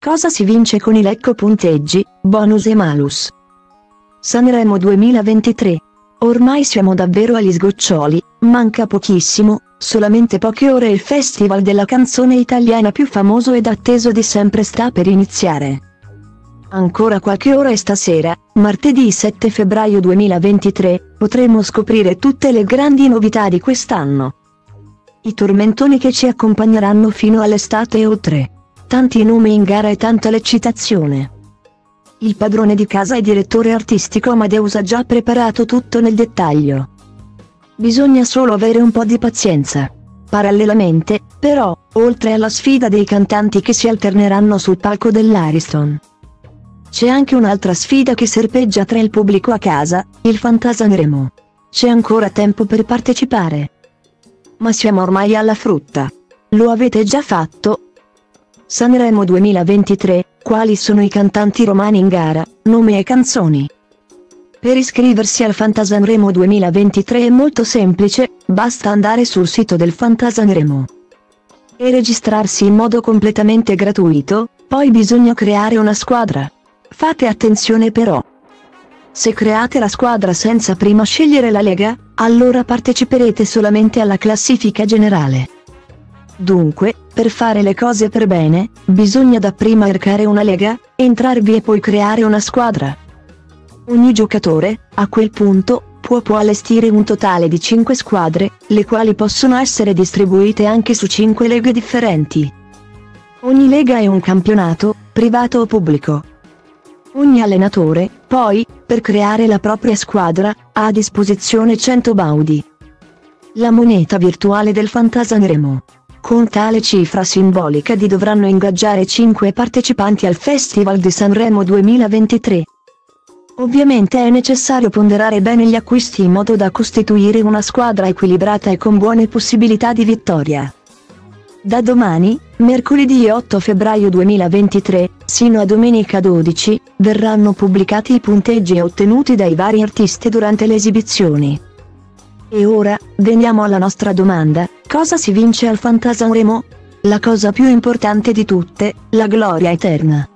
Cosa si vince con i Lecco punteggi, bonus e malus? Sanremo 2023. Ormai siamo davvero agli sgoccioli, manca pochissimo, solamente poche ore e il festival della canzone italiana più famoso ed atteso di sempre sta per iniziare. Ancora qualche ora e stasera, martedì 7 febbraio 2023, potremo scoprire tutte le grandi novità di quest'anno. I tormentoni che ci accompagneranno fino all'estate e oltre. Tanti nomi in gara e tanta l'eccitazione. Il padrone di casa e direttore artistico Amadeus ha già preparato tutto nel dettaglio. Bisogna solo avere un po' di pazienza. Parallelamente, però, oltre alla sfida dei cantanti che si alterneranno sul palco dell'Ariston. C'è anche un'altra sfida che serpeggia tra il pubblico a casa, il Fantasanremo. C'è ancora tempo per partecipare. Ma siamo ormai alla frutta. Lo avete già fatto, Sanremo 2023, quali sono i cantanti romani in gara, nomi e canzoni. Per iscriversi al Fantasanremo 2023 è molto semplice, basta andare sul sito del Fantasanremo e registrarsi in modo completamente gratuito, poi bisogna creare una squadra. Fate attenzione però. Se create la squadra senza prima scegliere la lega, allora parteciperete solamente alla classifica generale. Dunque, per fare le cose per bene, bisogna dapprima ercare una lega, entrarvi e poi creare una squadra. Ogni giocatore, a quel punto, può, può allestire un totale di 5 squadre, le quali possono essere distribuite anche su 5 leghe differenti. Ogni lega è un campionato, privato o pubblico. Ogni allenatore, poi, per creare la propria squadra, ha a disposizione 100 baudi. La moneta virtuale del Fantasanremo. Con tale cifra simbolica di dovranno ingaggiare 5 partecipanti al Festival di Sanremo 2023. Ovviamente è necessario ponderare bene gli acquisti in modo da costituire una squadra equilibrata e con buone possibilità di vittoria. Da domani, mercoledì 8 febbraio 2023, sino a domenica 12, verranno pubblicati i punteggi ottenuti dai vari artisti durante le esibizioni. E ora, veniamo alla nostra domanda, cosa si vince al Fantasanremo? La cosa più importante di tutte, la gloria eterna.